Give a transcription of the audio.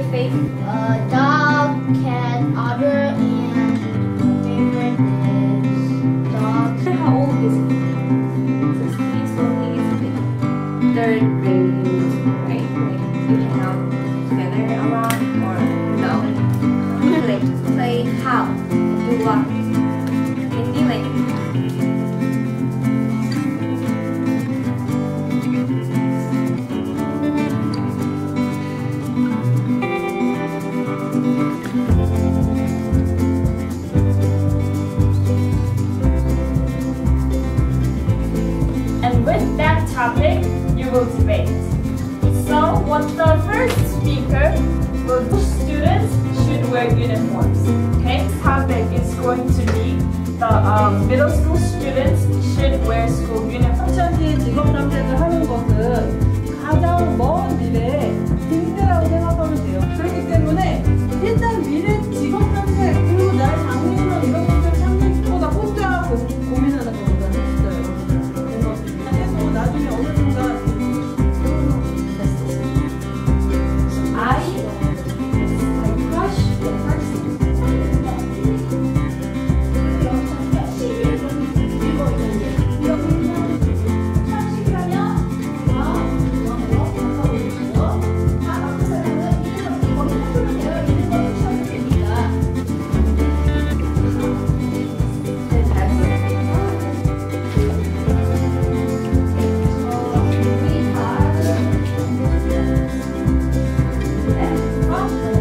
your faith. Uh, die. With that topic, you will debate. So, what the first speaker will the students should wear uniforms. Okay, topic is going to be the um, middle school students should wear school uniforms. Oh,